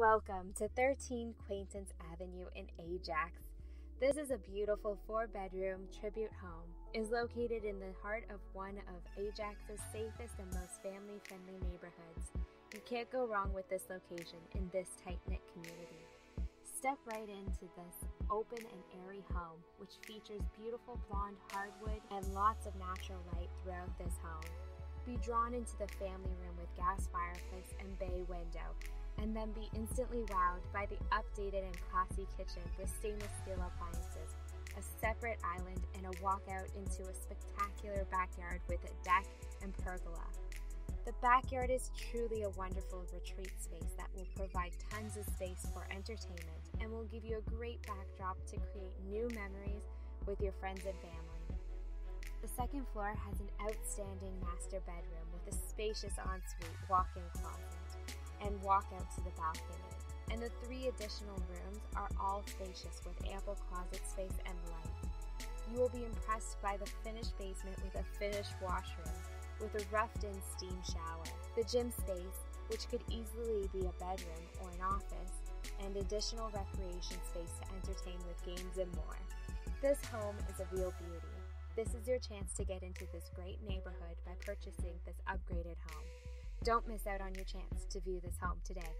Welcome to 13 Quaintance Avenue in Ajax. This is a beautiful four bedroom tribute home. Is located in the heart of one of Ajax's safest and most family friendly neighborhoods. You can't go wrong with this location in this tight knit community. Step right into this open and airy home, which features beautiful blonde hardwood and lots of natural light throughout this home. Be drawn into the family room with gas fireplace and bay window, and then be instantly wowed by the updated and classy kitchen with stainless steel appliances, a separate island, and a walkout into a spectacular backyard with a deck and pergola. The backyard is truly a wonderful retreat space that will provide tons of space for entertainment and will give you a great backdrop to create new memories with your friends and family. The second floor has an outstanding master bedroom with a spacious ensuite walk in closet and walk out to the balcony. And the three additional rooms are all spacious with ample closet space and light. You will be impressed by the finished basement with a finished washroom with a roughed in steam shower. The gym space, which could easily be a bedroom or an office, and additional recreation space to entertain with games and more. This home is a real beauty. This is your chance to get into this great neighborhood by purchasing this upgraded home. Don't miss out on your chance to view this home today.